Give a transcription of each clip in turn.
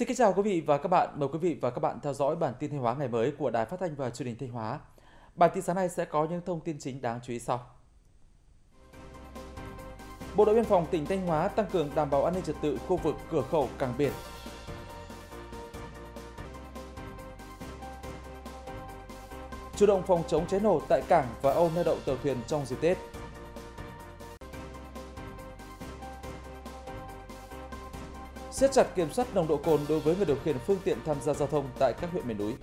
Xin kính chào quý vị và các bạn. Mời quý vị và các bạn theo dõi bản tin Thanh Hóa ngày mới của Đài Phát thanh và Truyền hình Thanh Hóa. Bản tin sáng nay sẽ có những thông tin chính đáng chú ý sau. Bộ đội biên phòng tỉnh Thanh Hóa tăng cường đảm bảo an ninh trật tự khu vực cửa khẩu cảng biển. Chủ động phòng chống cháy nổ tại cảng và âu neo đậu tàu thuyền trong dịp Tết. Siết chặt kiểm soát nồng độ cồn đối với người điều khiển phương tiện tham gia giao thông tại các huyện miền núi.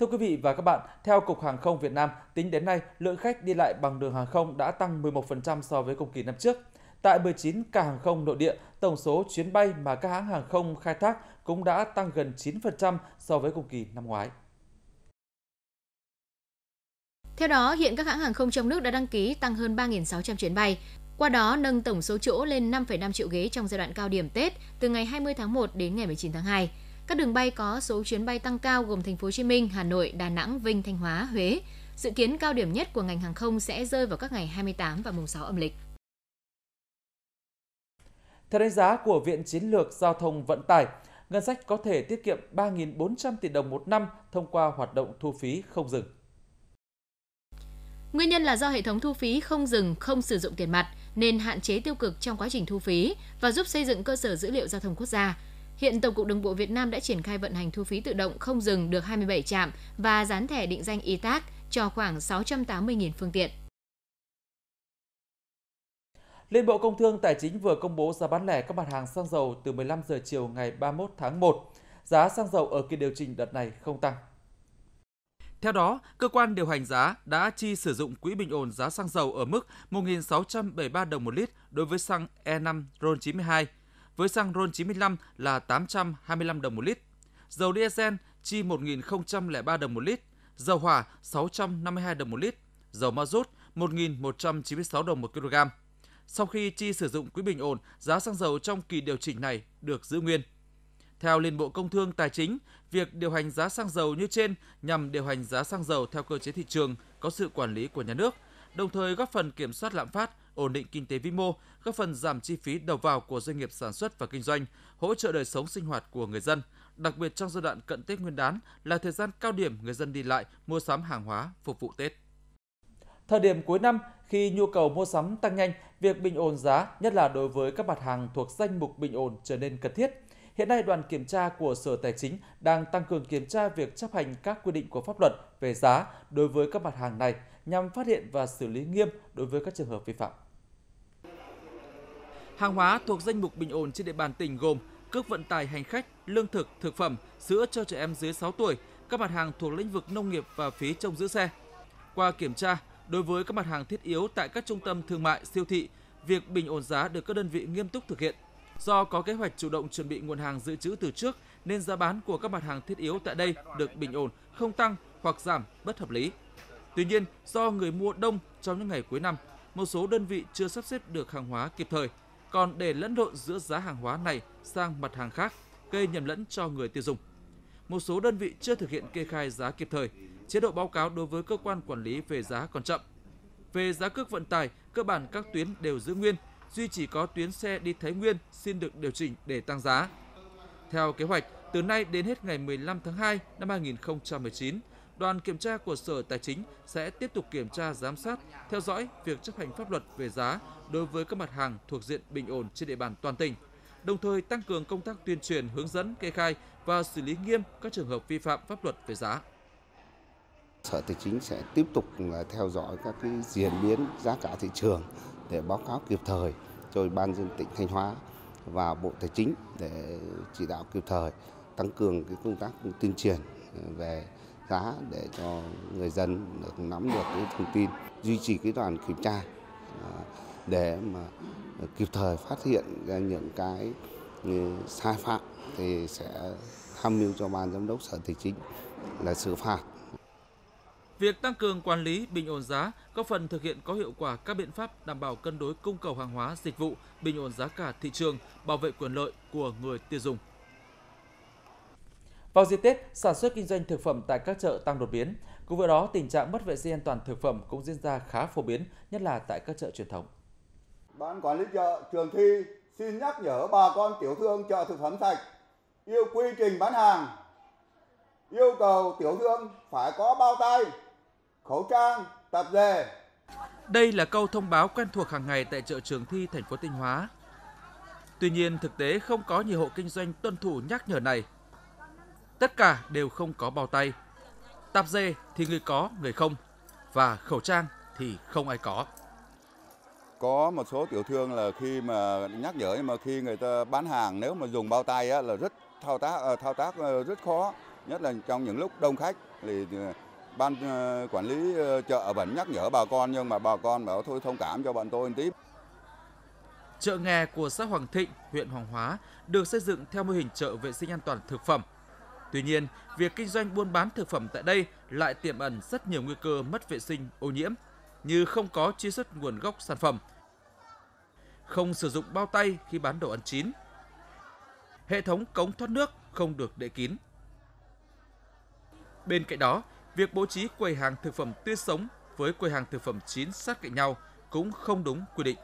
Thưa quý vị và các bạn, theo Cục Hàng không Việt Nam, tính đến nay, lượng khách đi lại bằng đường hàng không đã tăng 11% so với cùng kỳ năm trước. Tại 19 cảng hàng không nội địa, tổng số chuyến bay mà các hãng hàng không khai thác cũng đã tăng gần 9% so với cùng kỳ năm ngoái. Theo đó, hiện các hãng hàng không trong nước đã đăng ký tăng hơn 3.600 chuyến bay, qua đó nâng tổng số chỗ lên 5,5 triệu ghế trong giai đoạn cao điểm Tết từ ngày 20 tháng 1 đến ngày 19 tháng 2. Các đường bay có số chuyến bay tăng cao gồm thành phố Hồ Chí Minh, Hà Nội, Đà Nẵng, Vinh, Thanh Hóa, Huế. Dự kiến cao điểm nhất của ngành hàng không sẽ rơi vào các ngày 28 và mùng 6 âm lịch. Theo đánh giá của Viện Chiến lược Giao thông Vận tải, ngân sách có thể tiết kiệm 3.400 tỷ đồng một năm thông qua hoạt động thu phí không dừng. Nguyên nhân là do hệ thống thu phí không dừng không sử dụng tiền mặt nên hạn chế tiêu cực trong quá trình thu phí và giúp xây dựng cơ sở dữ liệu giao thông quốc gia. Hiện Tổng cục Đường bộ Việt Nam đã triển khai vận hành thu phí tự động không dừng được 27 trạm và dán thẻ định danh e-tác cho khoảng 680.000 phương tiện. Liên Bộ Công Thương Tài chính vừa công bố giá bán lẻ các mặt hàng xăng dầu từ 15 giờ chiều ngày 31 tháng 1. Giá xăng dầu ở kỳ điều chỉnh đợt này không tăng. Theo đó, cơ quan điều hành giá đã chi sử dụng quỹ bình ổn giá xăng dầu ở mức 1.673 đồng một lít đối với xăng E5 RON92, với xăng RON95 là 825 đồng một lít. Dầu diesel chi 1.003 đồng một lít, dầu hỏa 652 đồng một lít, dầu ma rút 1.196 đồng một kg. Sau khi chi sử dụng quỹ bình ổn, giá xăng dầu trong kỳ điều chỉnh này được giữ nguyên. Theo Liên Bộ Công Thương Tài chính, việc điều hành giá xăng dầu như trên nhằm điều hành giá xăng dầu theo cơ chế thị trường có sự quản lý của nhà nước, đồng thời góp phần kiểm soát lạm phát, ổn định kinh tế vĩ mô, góp phần giảm chi phí đầu vào của doanh nghiệp sản xuất và kinh doanh, hỗ trợ đời sống sinh hoạt của người dân, đặc biệt trong giai đoạn cận Tết Nguyên đán là thời gian cao điểm người dân đi lại, mua sắm hàng hóa phục vụ Tết. Thời điểm cuối năm, khi nhu cầu mua sắm tăng nhanh, việc bình ổn giá, nhất là đối với các mặt hàng thuộc danh mục bình ổn trở nên cần thiết – Hiện nay, đoàn kiểm tra của Sở Tài chính đang tăng cường kiểm tra việc chấp hành các quy định của pháp luật về giá đối với các mặt hàng này nhằm phát hiện và xử lý nghiêm đối với các trường hợp vi phạm. Hàng hóa thuộc danh mục bình ổn trên địa bàn tỉnh gồm cước vận tải hành khách, lương thực, thực phẩm, sữa cho trẻ em dưới 6 tuổi, các mặt hàng thuộc lĩnh vực nông nghiệp và phí trông giữ xe. Qua kiểm tra, đối với các mặt hàng thiết yếu tại các trung tâm thương mại, siêu thị, việc bình ổn giá được các đơn vị nghiêm túc thực hiện. Do có kế hoạch chủ động chuẩn bị nguồn hàng dự trữ từ trước nên giá bán của các mặt hàng thiết yếu tại đây được bình ổn, không tăng hoặc giảm bất hợp lý. Tuy nhiên, do người mua đông trong những ngày cuối năm, một số đơn vị chưa sắp xếp được hàng hóa kịp thời, còn để lẫn lộn giữa giá hàng hóa này sang mặt hàng khác, gây nhầm lẫn cho người tiêu dùng. Một số đơn vị chưa thực hiện kê khai giá kịp thời, chế độ báo cáo đối với cơ quan quản lý về giá còn chậm. Về giá cước vận tải, cơ bản các tuyến đều giữ nguyên, duy chỉ có tuyến xe đi Thái Nguyên xin được điều chỉnh để tăng giá. Theo kế hoạch, từ nay đến hết ngày 15 tháng 2 năm 2019, đoàn kiểm tra của Sở Tài chính sẽ tiếp tục kiểm tra giám sát, theo dõi việc chấp hành pháp luật về giá đối với các mặt hàng thuộc diện bình ổn trên địa bàn toàn tỉnh, đồng thời tăng cường công tác tuyên truyền hướng dẫn kê khai và xử lý nghiêm các trường hợp vi phạm pháp luật về giá. Sở Tài chính sẽ tiếp tục à, theo dõi các cái diễn biến giá cả thị trường để báo cáo kịp thời cho ban dân tỉnh Thanh Hóa và Bộ Tài chính để chỉ đạo kịp thời, tăng cường cái công tác tuyên truyền về giá để cho người dân được nắm được cái thông tin, duy trì cái đoàn kiểm tra à, để mà kịp thời phát hiện ra những cái ừ, sai phạm thì sẽ tham mưu cho ban giám đốc sở tài chính là xử phạt. Việc tăng cường quản lý bình ổn giá góp phần thực hiện có hiệu quả các biện pháp đảm bảo cân đối cung cầu hàng hóa, dịch vụ, bình ổn giá cả thị trường, bảo vệ quyền lợi của người tiêu dùng. Vào dịp Tết, sản xuất kinh doanh thực phẩm tại các chợ tăng đột biến. Cùng với đó, tình trạng mất vệ sinh an toàn thực phẩm cũng diễn ra khá phổ biến, nhất là tại các chợ truyền thống. Ban quản lý chợ Trường Thi xin nhắc nhở bà con tiểu thương chợ thực phẩm sạch yêu quy trình bán hàng, yêu cầu tiểu thương phải có bao tay, khẩu trang, tập dề. Đây là câu thông báo quen thuộc hàng ngày tại chợ Trường Thi, thành phố Thanh Hóa. Tuy nhiên, thực tế không có nhiều hộ kinh doanh tuân thủ nhắc nhở này. Tất cả đều không có bao tay. Tạp dề thì người có, người không. Và khẩu trang thì không ai có. Có một số tiểu thương là khi mà nhắc nhở nhưng mà khi người ta bán hàng nếu mà dùng bao tay á, là rất thao tác ờ, thao tác ờ, rất khó, nhất là trong những lúc đông khách thì ờ, ban ờ, quản lý ờ, chợ vẫn nhắc nhở bà con nhưng mà bà con bảo thôi thông cảm cho bọn tôi một tí. Chợ nghè của xã Hoàng Thịnh, huyện Hoàng Hóa được xây dựng theo mô hình chợ vệ sinh an toàn thực phẩm. Tuy nhiên, việc kinh doanh buôn bán thực phẩm tại đây lại tiềm ẩn rất nhiều nguy cơ mất vệ sinh, ô nhiễm, như không có truy xuất nguồn gốc sản phẩm, không sử dụng bao tay khi bán đồ ăn chín, hệ thống cống thoát nước không được đậy kín. Bên cạnh đó, việc bố trí quầy hàng thực phẩm tươi sống với quầy hàng thực phẩm chín sát cạnh nhau cũng không đúng quy định.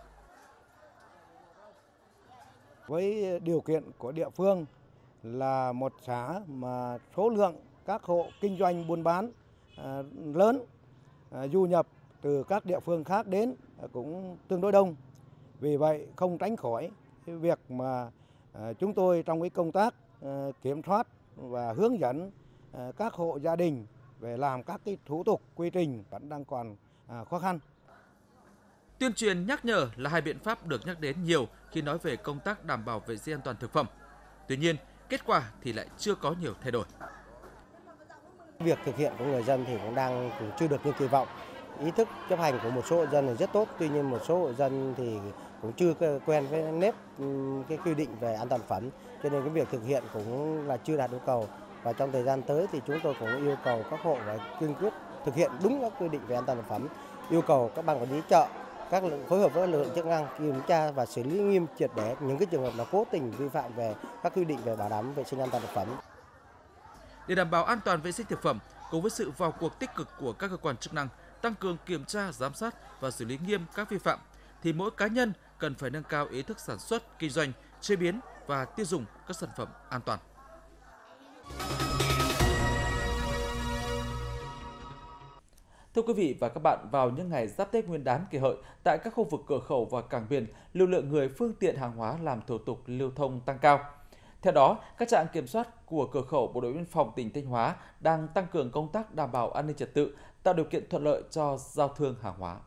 Với điều kiện của địa phương là một xã mà số lượng các hộ kinh doanh buôn bán à, lớn à, du nhập từ các địa phương khác đến cũng tương đối đông. Vì vậy không tránh khỏi việc mà à, chúng tôi trong cái công tác kiểm soát và hướng dẫn các hộ gia đình về làm các cái thủ tục quy trình vẫn đang còn khó khăn. Tuyên truyền nhắc nhở là hai biện pháp được nhắc đến nhiều khi nói về công tác đảm bảo vệ sinh an toàn thực phẩm. Tuy nhiên, kết quả thì lại chưa có nhiều thay đổi. Việc thực hiện của người dân thì cũng đang cũng chưa được như kỳ vọng. Ý thức chấp hành của một số hộ dân là rất tốt, tuy nhiên một số hộ dân thì cũng chưa quen với nếp cái quy định về an toàn phẩm, cho nên cái việc thực hiện cũng là chưa đạt yêu cầu. Và trong thời gian tới thì chúng tôi cũng yêu cầu các hộ phải kiên quyết thực hiện đúng các quy định về an toàn thực phẩm, yêu cầu các ban quản lý chợ các phối hợp với lực lượng chức năng kiểm tra và xử lý nghiêm triệt để những cái trường hợp là cố tình vi phạm về các quy định về bảo đảm vệ sinh an toàn thực phẩm. Để đảm bảo an toàn vệ sinh thực phẩm, cùng với sự vào cuộc tích cực của các cơ quan chức năng, tăng cường kiểm tra, giám sát và xử lý nghiêm các vi phạm, thì mỗi cá nhân cần phải nâng cao ý thức sản xuất, kinh doanh, chế biến và tiêu dùng các sản phẩm an toàn. Thưa quý vị và các bạn, vào những ngày giáp Tết Nguyên đán kỷ hợi, tại các khu vực cửa khẩu và cảng biển, lưu lượng người phương tiện hàng hóa làm thủ tục lưu thông tăng cao. Theo đó, các trạm kiểm soát của cửa khẩu Bộ đội biên phòng tỉnh Thanh Hóa đang tăng cường công tác đảm bảo an ninh trật tự, tạo điều kiện thuận lợi cho giao thương hàng hóa.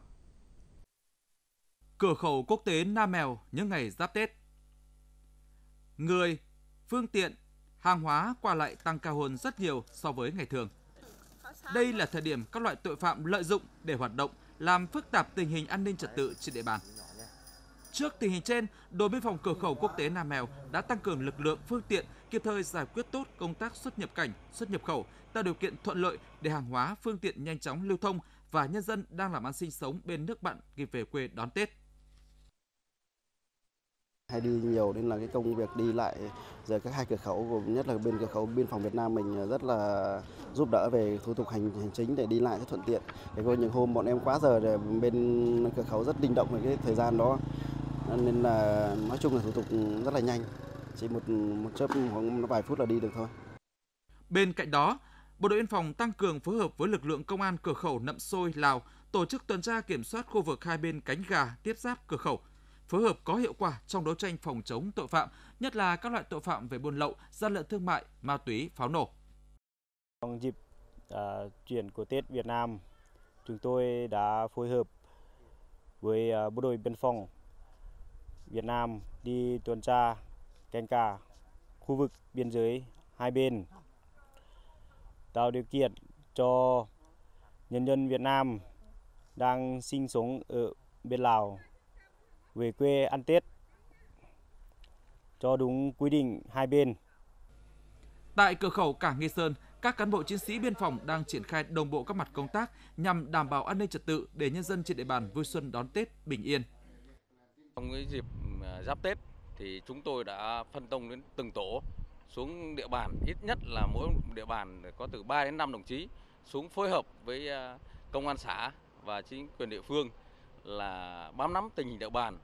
Cửa khẩu quốc tế Nam Mèo những ngày giáp Tết. Người, phương tiện, hàng hóa qua lại tăng cao hơn rất nhiều so với ngày thường. Đây là thời điểm các loại tội phạm lợi dụng để hoạt động, làm phức tạp tình hình an ninh trật tự trên địa bàn. Trước tình hình trên, đồn biên phòng cửa khẩu quốc tế Nam Mèo đã tăng cường lực lượng phương tiện kịp thời giải quyết tốt công tác xuất nhập cảnh, xuất nhập khẩu, tạo điều kiện thuận lợi để hàng hóa, phương tiện nhanh chóng lưu thông và nhân dân đang làm ăn sinh sống bên nước bạn kịp về quê đón Tết hay đi nhiều nên là cái công việc đi lại giờ các hai cửa khẩu nhất là bên cửa khẩu biên phòng Việt Nam mình ờ, rất là giúp đỡ về thủ tục hành, hành chính để đi lại rất thuận tiện. Để có những hôm bọn em quá giờ để bên cửa khẩu rất linh động về cái thời gian đó ờ, nên là nói chung là thủ tục rất là nhanh chỉ một một chớp khoảng vài phút là đi được thôi. Bên cạnh đó, Bộ đội biên phòng tăng cường phối hợp với lực lượng công an cửa khẩu Nậm Sôi, Lào tổ chức tuần tra kiểm soát khu vực hai bên cánh gà tiếp giáp cửa khẩu phối hợp có hiệu quả trong đấu tranh phòng chống tội phạm, nhất là các loại tội phạm về buôn lậu, gian lận thương mại, ma túy, pháo nổ. Trong dịp uh, chuyển của Tết Việt Nam, chúng tôi đã phối hợp với uh, bộ đội biên phòng Việt Nam đi tuần tra canh cả khu vực biên giới hai bên tạo điều kiện cho nhân dân Việt Nam đang sinh sống ở bên Lào về quê ăn Tết cho đúng quy định hai bên. Tại cửa khẩu cảng Nghi Sơn, các cán bộ chiến sĩ biên phòng đang triển khai đồng bộ các mặt công tác nhằm đảm bảo an ninh trật tự để nhân dân trên địa bàn vui xuân đón Tết bình yên. Trong cái dịp à, giáp Tết thì chúng tôi đã phân công đến từng tổ xuống địa bàn ít nhất là mỗi địa bàn có từ 3 đến 5 đồng chí xuống phối hợp với à, công an xã và chính quyền địa phương là bám nắm tình hình địa bàn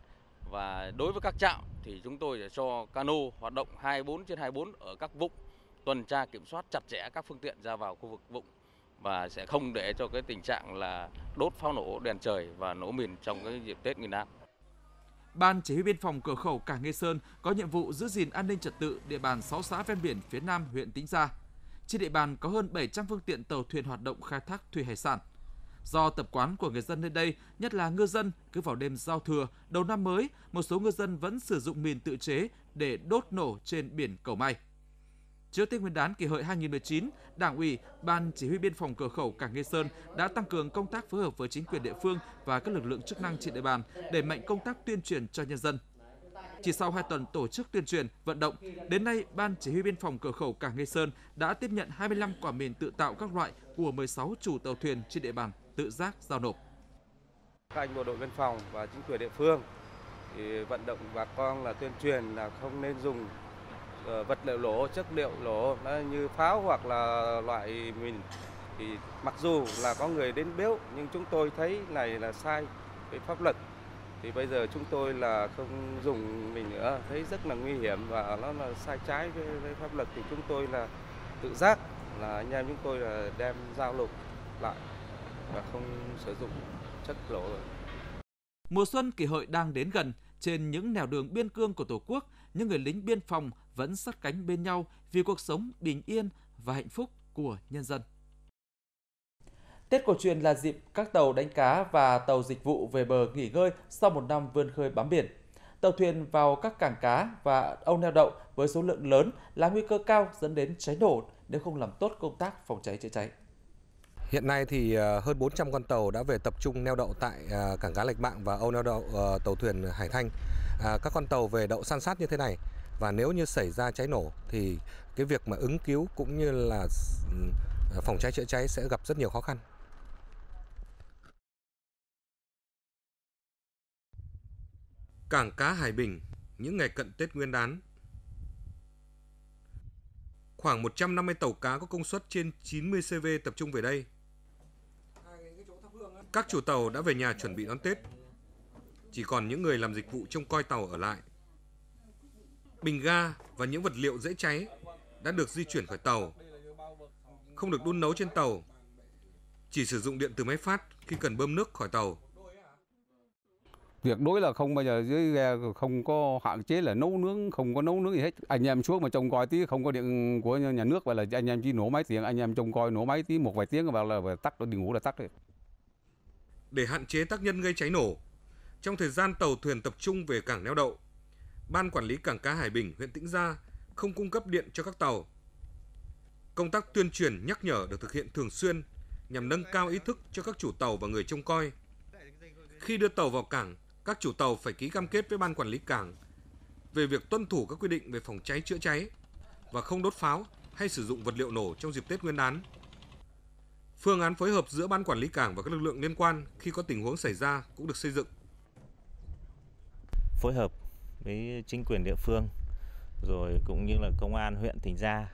và đối với các trạm thì chúng tôi sẽ cho cano hoạt động 24 trên 24 ở các vụng tuần tra kiểm soát chặt chẽ các phương tiện ra vào khu vực vụng và sẽ không để cho cái tình trạng là đốt pháo nổ đèn trời và nổ mìn trong cái dịp Tết Nguyên đán. Ban Chỉ huy biên phòng cửa khẩu Cảng Nghê Sơn có nhiệm vụ giữ gìn an ninh trật tự địa bàn 6 xã ven biển phía Nam, huyện Tĩnh Gia. Trên địa bàn có hơn 700 phương tiện tàu thuyền hoạt động khai thác thủy hải sản. Do tập quán của người dân nơi đây, nhất là ngư dân, cứ vào đêm giao thừa, đầu năm mới, một số ngư dân vẫn sử dụng mìn tự chế để đốt nổ trên biển cầu may. Trước Tết Nguyên đán kỷ hợi 2019, Đảng ủy, Ban Chỉ huy biên phòng cửa khẩu Cảng Nghê Sơn đã tăng cường công tác phối hợp với chính quyền địa phương và các lực lượng chức năng trên địa bàn để mạnh công tác tuyên truyền cho nhân dân. Chỉ sau 2 tuần tổ chức tuyên truyền, vận động, đến nay Ban Chỉ huy biên phòng cửa khẩu Cảng Nghê Sơn đã tiếp nhận 25 quả mìn tự tạo các loại của 16 chủ tàu thuyền trên địa bàn tự giác giao nộp. Các anh bộ đội biên phòng và chính quyền địa phương thì vận động bà con là tuyên truyền là không nên dùng ờ, vật liệu nổ, chất liệu nổ như pháo hoặc là loại mìn. Thì mặc dù là có người đến biếu nhưng chúng tôi thấy này là sai với pháp luật. Thì bây giờ chúng tôi là không dùng mình nữa thấy rất là nguy hiểm và nó là sai trái với, với pháp luật. Thì chúng tôi là tự giác là anh em chúng tôi là đem giao nộp lại và không sử dụng chất nổ Mùa xuân kỷ hợi đang đến gần, trên những nẻo đường biên cương của Tổ quốc, những người lính biên phòng vẫn sát cánh bên nhau vì cuộc sống bình yên và hạnh phúc của nhân dân. Tết cổ truyền là dịp các tàu đánh cá và tàu dịch vụ về bờ nghỉ ngơi sau một năm vươn khơi bám biển. Tàu thuyền vào các cảng cá và âu neo đậu với số lượng lớn là nguy cơ cao dẫn đến cháy nổ nếu không làm tốt công tác phòng cháy chữa cháy. Hiện nay thì ờ, hơn 400 con tàu đã về tập trung neo đậu tại ờ, cảng cá Lạch Bạng và âu neo đậu ờ, tàu thuyền Hải Thanh. À, các con tàu về đậu san sát như thế này và nếu như xảy ra cháy nổ thì cái việc mà ứng cứu cũng như là ừ, phòng cháy chữa cháy sẽ gặp rất nhiều khó khăn. Cảng cá Hải Bình, những ngày cận Tết Nguyên đán Khoảng 150 tàu cá có công suất trên 90 CV tập trung về đây. Các chủ tàu đã về nhà chuẩn bị đón Tết. Chỉ còn những người làm dịch vụ trông coi tàu ở lại. Bình ga và những vật liệu dễ cháy đã được di chuyển khỏi tàu. Không được đun nấu trên tàu. Chỉ sử dụng điện từ máy phát khi cần bơm nước khỏi tàu. Việc đối là không bao giờ dưới ghe không có hạn chế là nấu nướng, không có nấu nướng gì hết. Anh em xuống mà trông coi tí không có điện của nhà nước và là anh em chỉ nổ máy tiếng, anh em trông coi nổ máy tí một vài tiếng vào là tắt đi ngủ là tắt rồi. Để hạn chế tác nhân gây cháy nổ, trong thời gian tàu thuyền tập trung về cảng neo đậu, Ban Quản lý Cảng cá Hải Bình, huyện Tĩnh Gia không cung cấp điện cho các tàu. Công tác tuyên truyền nhắc nhở được thực hiện thường xuyên nhằm nâng cao ý thức cho các chủ tàu và người trông coi. Khi đưa tàu vào cảng, các chủ tàu phải ký cam kết với ban quản lý cảng về việc tuân thủ các quy định về phòng cháy chữa cháy và không đốt pháo hay sử dụng vật liệu nổ trong dịp Tết Nguyên đán. Phương án phối hợp giữa ban quản lý cảng và các lực lượng liên quan khi có tình huống xảy ra cũng được xây dựng. Phối hợp với chính quyền địa phương, rồi cũng như là công an huyện Tĩnh Gia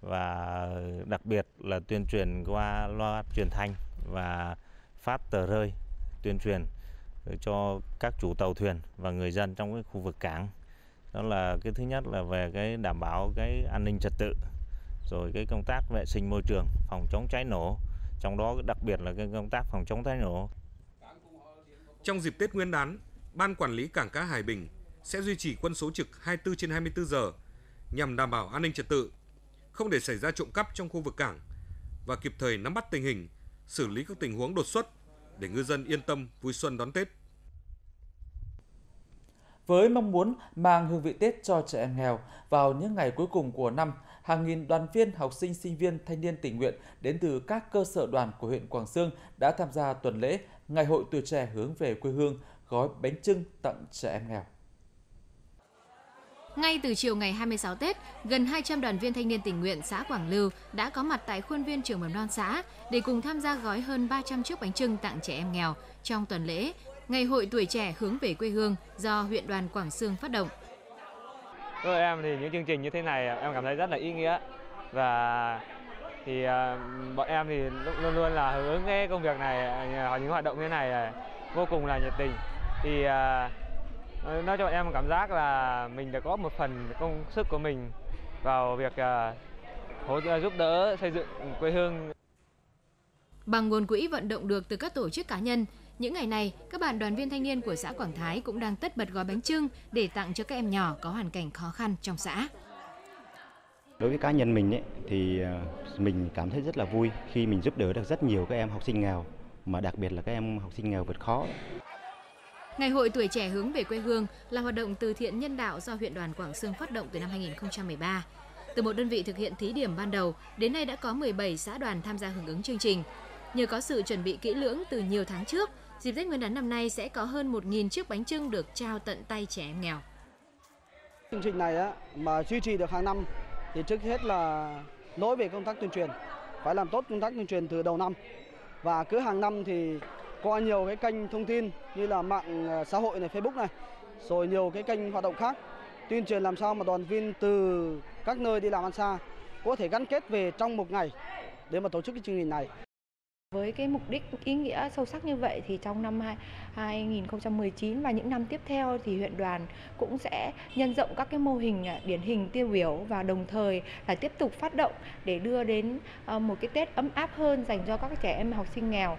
và đặc biệt là tuyên truyền qua loa truyền thanh và phát tờ rơi, tuyên truyền cho các chủ tàu thuyền và người dân trong cái khu vực cảng đó là cái thứ nhất là về cái đảm bảo cái an ninh trật tự rồi cái công tác vệ sinh môi trường phòng chống cháy nổ trong đó đặc biệt là cái công tác phòng chống cháy nổ trong dịp Tết Nguyên đán Ban Quản lý Cảng Cá Hải Bình sẽ duy trì quân số trực 24 trên 24 giờ nhằm đảm bảo an ninh trật tự, không để xảy ra trộm cắp trong khu vực cảng và kịp thời nắm bắt tình hình, xử lý các tình huống đột xuất để ngư dân yên tâm vui xuân đón Tết. Với mong muốn mang hương vị Tết cho trẻ em nghèo vào những ngày cuối cùng của năm, hàng nghìn đoàn viên, học sinh, sinh viên, thanh niên tình nguyện đến từ các cơ sở đoàn của huyện Quảng Sương đã tham gia tuần lễ Ngày hội tuổi trẻ hướng về quê hương, gói bánh trưng tặng trẻ em nghèo. Ngay từ chiều ngày 26 Tết, gần 200 đoàn viên thanh niên tình nguyện xã Quảng Lưu đã có mặt tại khuôn viên trường mầm non xã để cùng tham gia gói hơn 300 chiếc bánh trưng tặng trẻ em nghèo trong tuần lễ Ngày hội tuổi trẻ hướng về quê hương do huyện đoàn Quảng Sương phát động. Đối với em thì những chương trình như thế này, em cảm thấy rất là ý nghĩa và thì ờ, bọn em thì luôn luôn là hưởng ứng cái công việc này ờ, những hoạt động như thế này ờ, vô cùng là nhiệt tình thì nó cho bọn em cảm giác là mình đã có một phần công sức của mình vào việc hỗ trợ, giúp đỡ xây dựng quê hương. Bằng nguồn quỹ vận động được từ các tổ chức cá nhân, những ngày này, các bạn đoàn viên thanh niên của xã Quảng Thái cũng đang tất bật gói bánh trưng để tặng cho các em nhỏ có hoàn cảnh khó khăn trong xã. Đối với cá nhân mình ấy, thì mình cảm thấy rất là vui khi mình giúp đỡ được rất nhiều các em học sinh nghèo, mà đặc biệt là các em học sinh nghèo vượt khó. Ngày hội tuổi trẻ hướng về quê hương là hoạt động từ thiện nhân đạo do huyện đoàn Quảng Sương phát động từ năm 2013. Từ một đơn vị thực hiện thí điểm ban đầu, đến nay đã có 17 xã đoàn tham gia hưởng ứng chương trình. Nhờ có sự chuẩn bị kỹ lưỡng từ nhiều tháng trước, dịp Tết Nguyên đán năm nay sẽ có hơn 1.000 chiếc bánh trưng được trao tận tay trẻ em nghèo. Chương trình này á, mà duy trì được hàng năm thì trước hết là lỗi về công tác tuyên truyền. Phải làm tốt công tác tuyên truyền từ đầu năm. Và cứ hàng năm thì qua nhiều cái kênh thông tin như là mạng ờ, xã hội này, Facebook này, rồi nhiều cái kênh hoạt động khác tuyên truyền làm sao mà đoàn viên từ các nơi đi làm ăn xa có thể gắn kết về trong một ngày để mà tổ chức cái chương trình này. Với cái mục đích ý nghĩa sâu sắc như vậy thì trong năm 2019 và những năm tiếp theo thì huyện đoàn cũng sẽ nhân rộng các cái mô hình à, điển hình tiêu biểu và đồng thời là tiếp tục phát động để đưa đến ờ, một cái Tết ấm áp hơn dành cho các trẻ em học sinh nghèo.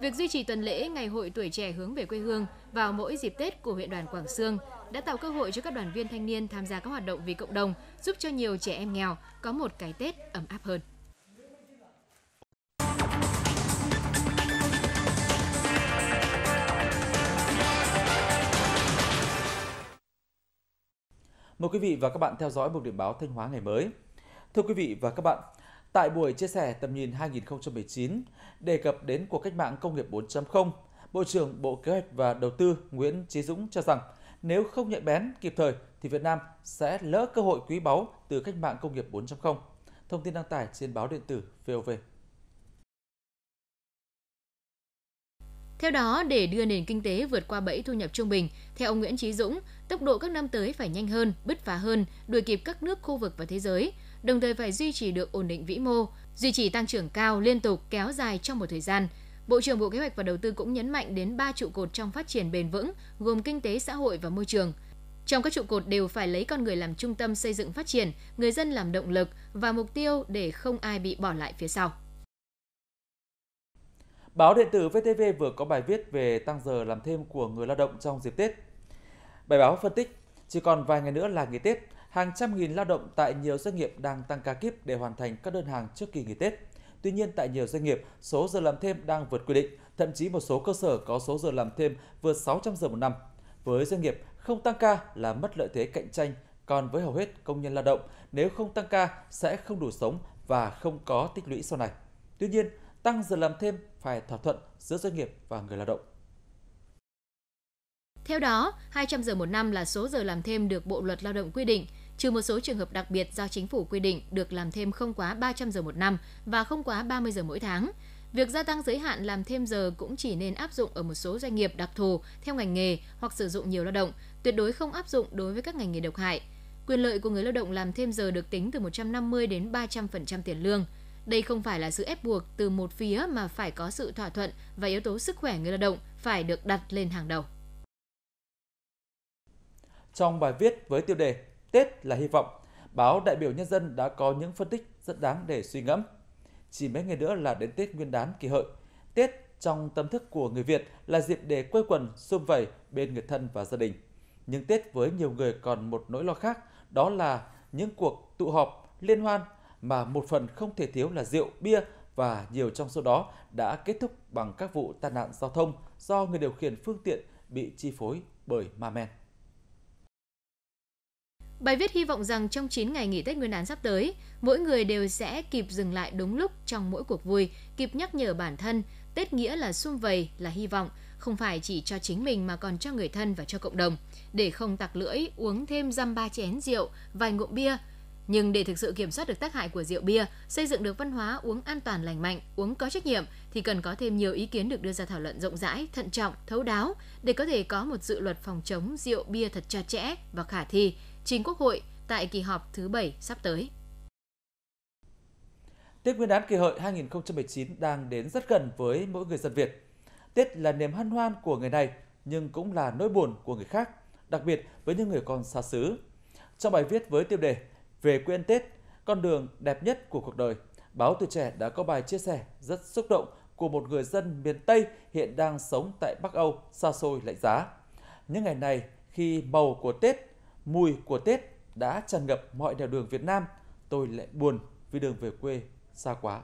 Việc duy trì tuần lễ Ngày hội tuổi trẻ hướng về quê hương vào mỗi dịp Tết của huyện đoàn Quảng Sương đã tạo cơ hội cho các đoàn viên thanh niên tham gia các hoạt động vì cộng đồng, giúp cho nhiều trẻ em nghèo có một cái Tết ấm áp hơn. Mời quý vị và các bạn theo dõi một điểm báo Thanh Hóa ngày mới. Thưa quý vị và các bạn, tại buổi chia sẻ tầm nhìn 2019 đề cập đến cuộc cách mạng công nghiệp 4.0, Bộ trưởng Bộ Kế hoạch và Đầu tư Nguyễn Chí Dũng cho rằng nếu không nhạy bén kịp thời thì Việt Nam sẽ lỡ cơ hội quý báu từ cách mạng công nghiệp 4.0. Thông tin đăng tải trên báo điện tử VOV. Theo đó, để đưa nền kinh tế vượt qua bẫy thu nhập trung bình, theo ông Nguyễn Chí Dũng, tốc độ các năm tới phải nhanh hơn, bứt phá hơn, đuổi kịp các nước khu vực và thế giới, đồng thời phải duy trì được ổn định vĩ mô, duy trì tăng trưởng cao liên tục kéo dài trong một thời gian. Bộ trưởng Bộ Kế hoạch và Đầu tư cũng nhấn mạnh đến ba trụ cột trong phát triển bền vững, gồm kinh tế, xã hội và môi trường. Trong các trụ cột đều phải lấy con người làm trung tâm xây dựng phát triển, người dân làm động lực và mục tiêu để không ai bị bỏ lại phía sau. Báo điện tử VTV vừa có bài viết về tăng giờ làm thêm của người lao động trong dịp Tết. Bài báo phân tích, chỉ còn vài ngày nữa là nghỉ Tết, hàng trăm nghìn lao động tại nhiều doanh nghiệp đang tăng ca kíp để hoàn thành các đơn hàng trước kỳ nghỉ Tết. Tuy nhiên, tại nhiều doanh nghiệp, số giờ làm thêm đang vượt quy định, thậm chí một số cơ sở có số giờ làm thêm vượt 600 giờ một năm. Với doanh nghiệp, không tăng ca là mất lợi thế cạnh tranh, còn với hầu hết công nhân lao động, nếu không tăng ca sẽ không đủ sống và không có tích lũy sau này. Tuy nhiên, tăng giờ làm thêm phải thỏa thuận giữa doanh nghiệp và người lao động. Theo đó, 200 giờ một năm là số giờ làm thêm được Bộ Luật Lao động quy định, trừ một số trường hợp đặc biệt do chính phủ quy định được làm thêm không quá 300 giờ một năm và không quá 30 giờ mỗi tháng. Việc gia tăng giới hạn làm thêm giờ cũng chỉ nên áp dụng ở một số doanh nghiệp đặc thù theo ngành nghề hoặc sử dụng nhiều lao động, tuyệt đối không áp dụng đối với các ngành nghề độc hại. Quyền lợi của người lao động làm thêm giờ được tính từ 150 đến 300% tiền lương. Đây không phải là sự ép buộc từ một phía mà phải có sự thỏa thuận và yếu tố sức khỏe người lao động phải được đặt lên hàng đầu. Trong bài viết với tiêu đề Tết là hy vọng, báo Đại biểu Nhân dân đã có những phân tích rất đáng để suy ngẫm. Chỉ mấy ngày nữa là đến Tết Nguyên đán kỳ hợi. Tết trong tâm thức của người Việt là dịp để quây quần, sum vầy bên người thân và gia đình. Nhưng Tết với nhiều người còn một nỗi lo khác, đó là những cuộc tụ họp, liên hoan mà một phần không thể thiếu là rượu, bia và nhiều trong số đó đã kết thúc bằng các vụ tai nạn giao thông do người điều khiển phương tiện bị chi phối bởi ma men. Bài viết hy vọng rằng trong 9 ngày nghỉ Tết Nguyên đán sắp tới, mỗi người đều sẽ kịp dừng lại đúng lúc trong mỗi cuộc vui, kịp nhắc nhở bản thân, Tết nghĩa là sum vầy, là hy vọng, không phải chỉ cho chính mình mà còn cho người thân và cho cộng đồng, để không tặc lưỡi uống thêm dăm ba chén rượu, vài ngụm bia. Nhưng để thực sự kiểm soát được tác hại của rượu bia, xây dựng được văn hóa uống an toàn lành mạnh, uống có trách nhiệm thì cần có thêm nhiều ý kiến được đưa ra thảo luận rộng rãi, thận trọng, thấu đáo để có thể có một dự luật phòng chống rượu bia thật chặt chẽ và khả thi trình Quốc hội tại kỳ họp thứ 7 sắp tới. Tết Nguyên đán kỷ hợi 2019 đang đến rất gần với mỗi người dân Việt. Tết là niềm hân hoan của người này nhưng cũng là nỗi buồn của người khác, đặc biệt với những người con xa xứ. Trong bài viết với tiêu đề về quê ăn Tết, con đường đẹp nhất của cuộc đời, báo Tuổi Trẻ đã có bài chia sẻ rất xúc động của một người dân miền Tây hiện đang sống tại Bắc Âu xa xôi lạnh giá. Những ngày này, khi màu của Tết, mùi của Tết đã tràn ngập mọi nẻo đường Việt Nam, tôi lại buồn vì đường về quê xa quá.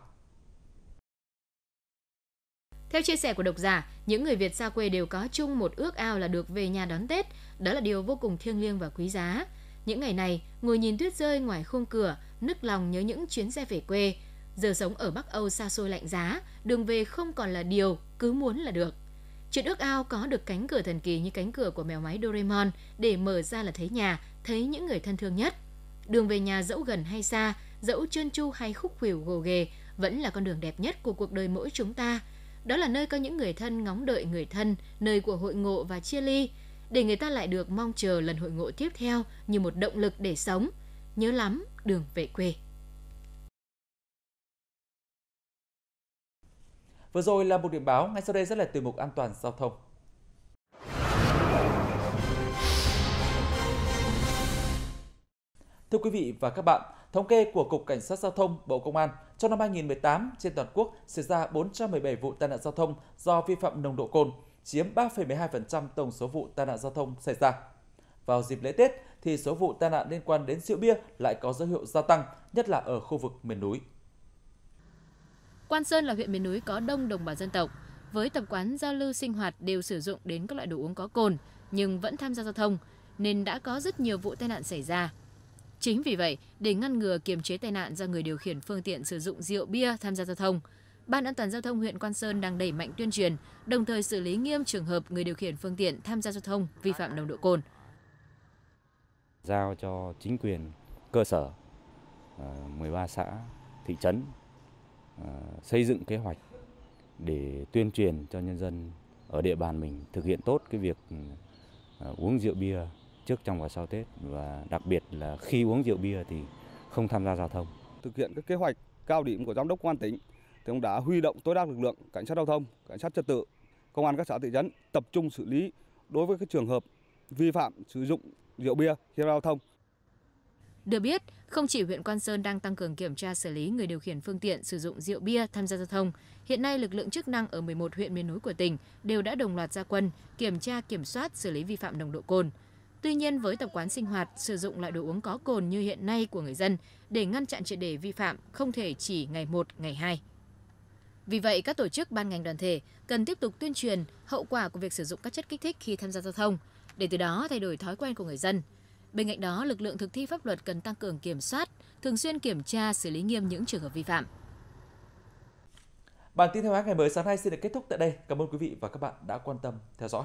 Theo chia sẻ của độc giả, những người Việt xa quê đều có chung một ước ao là được về nhà đón Tết. Đó là điều vô cùng thiêng liêng và quý giá. Những ngày này, ngồi nhìn tuyết rơi ngoài khung cửa, nức lòng nhớ những chuyến xe về quê. Giờ sống ở Bắc Âu xa xôi lạnh giá, đường về không còn là điều, cứ muốn là được. Chuyện ước ao có được cánh cửa thần kỳ như cánh cửa của mèo máy Doraemon để mở ra là thấy nhà, thấy những người thân thương nhất. Đường về nhà dẫu gần hay xa, dẫu trơn tru hay khúc khuỷu gồ ghề, vẫn là con đường đẹp nhất của cuộc đời mỗi chúng ta. Đó là nơi có những người thân ngóng đợi người thân, nơi của hội ngộ và chia ly, để người ta lại được mong chờ lần hội ngộ tiếp theo như một động lực để sống. Nhớ lắm đường về quê. Vừa rồi là một điểm báo, ngay sau đây rất là từ mục an toàn giao thông. Thưa quý vị và các bạn, thống kê của Cục Cảnh sát Giao thông Bộ Công an, trong năm 2018, trên toàn quốc xảy ra 417 vụ tai nạn giao thông do vi phạm nồng độ cồn, chiếm 3,12% tổng số vụ tai nạn giao thông xảy ra. Vào dịp lễ Tết thì số vụ tai nạn liên quan đến rượu bia lại có dấu hiệu gia tăng, nhất là ở khu vực miền núi. Quan Sơn là huyện miền núi có đông đồng bào dân tộc, với tập quán giao lưu sinh hoạt đều sử dụng đến các loại đồ uống có cồn nhưng vẫn tham gia giao thông nên đã có rất nhiều vụ tai nạn xảy ra. Chính vì vậy, để ngăn ngừa kiềm chế tai nạn do người điều khiển phương tiện sử dụng rượu bia tham gia giao thông, Ban an toàn giao thông huyện Quan Sơn đang đẩy mạnh tuyên truyền, đồng thời xử lý nghiêm trường hợp người điều khiển phương tiện tham gia giao thông vi phạm nồng độ cồn. Giao cho chính quyền cơ sở 13 à, xã, thị trấn à, xây dựng kế hoạch để tuyên truyền cho nhân dân ở địa bàn mình thực hiện tốt cái việc à, uống rượu bia trước trong và sau Tết và đặc biệt là khi uống rượu bia thì không tham gia giao thông. Thực hiện các kế hoạch cao điểm của giám đốc công an tỉnh thì ông đã huy động tối đa lực lượng cảnh sát giao thông, cảnh sát trật tự, công an các xã thị trấn tập trung xử lý đối với các trường hợp vi phạm sử dụng rượu bia khi giao thông. Được biết, không chỉ huyện Quan Sơn đang tăng cường kiểm tra xử lý người điều khiển phương tiện sử dụng rượu bia tham gia giao thông, hiện nay lực lượng chức năng ở 11 huyện miền núi của tỉnh đều đã đồng loạt ra quân kiểm tra kiểm soát xử lý vi phạm nồng độ cồn. Tuy nhiên với tập quán sinh hoạt sử dụng loại đồ uống có cồn như hiện nay của người dân để ngăn chặn triệt để vi phạm không thể chỉ ngày 1, ngày 2. Vì vậy, các tổ chức ban ngành đoàn thể cần tiếp tục tuyên truyền hậu quả của việc sử dụng các chất kích thích khi tham gia giao thông, để từ đó thay đổi thói quen của người dân. Bên cạnh đó, lực lượng thực thi pháp luật cần tăng cường kiểm soát, thường xuyên kiểm tra, xử lý nghiêm những trường hợp vi phạm. Bản tin theo ngày mới sáng nay xin được kết thúc tại đây. Cảm ơn quý vị và các bạn đã quan tâm theo dõi.